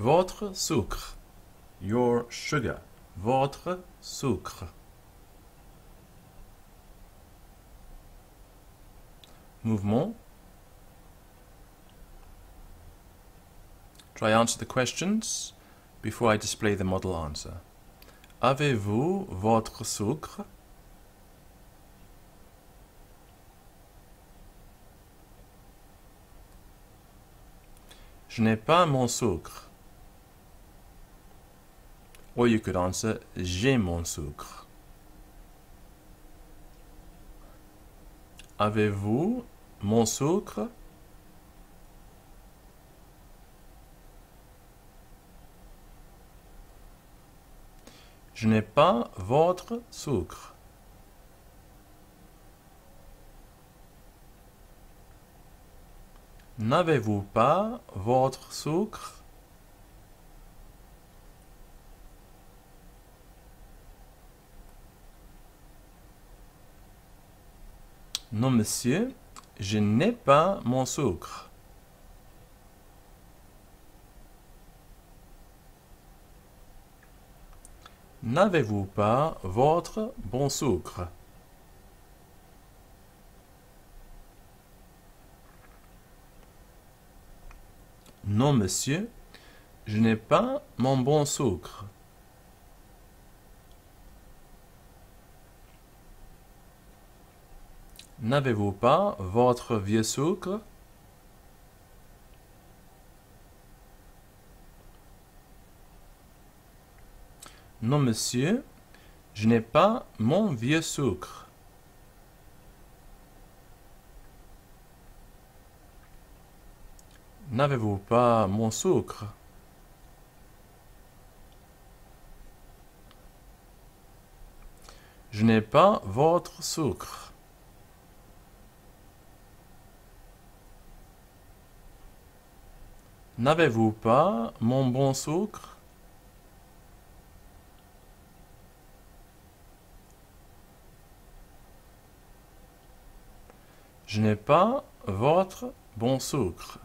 Votre sucre. Your sugar. Votre sucre. Mouvement. Try answer the questions before I display the model answer. Avez-vous votre sucre? Je n'ai pas mon sucre. Could answer J'ai mon sucre. Avez-vous mon sucre? Je n'ai pas votre sucre. N'avez-vous pas votre sucre? Non, monsieur, je n'ai pas mon sucre. N'avez-vous pas votre bon sucre? Non, monsieur, je n'ai pas mon bon sucre. N'avez-vous pas votre vieux sucre? Non, monsieur, je n'ai pas mon vieux sucre. N'avez-vous pas mon sucre? Je n'ai pas votre sucre. N'avez-vous pas mon bon sucre? Je n'ai pas votre bon sucre.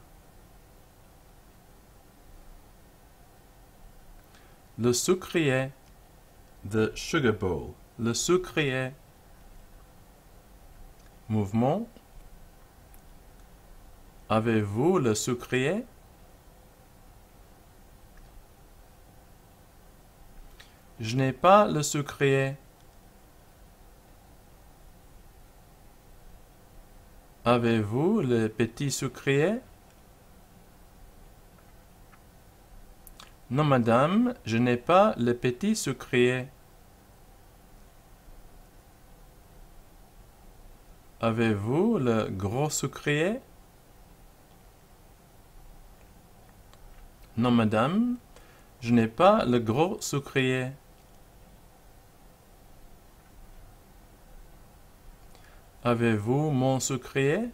Le sucrier. The sugar bowl. Le sucrier. Mouvement. Avez-vous le sucrier? Je n'ai pas le sucrier. Avez-vous le petit sucrier? Non, madame, je n'ai pas le petit sucrier. Avez-vous le gros sucrier? Non, madame, je n'ai pas le gros sucrier. Avez-vous mon sucrier?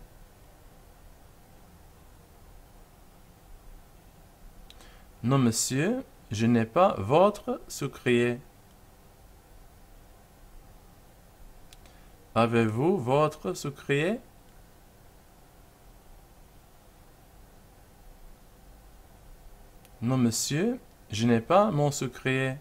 Non, monsieur, je n'ai pas votre sucrier. Avez-vous votre sucrier? Non, monsieur, je n'ai pas mon sucrier.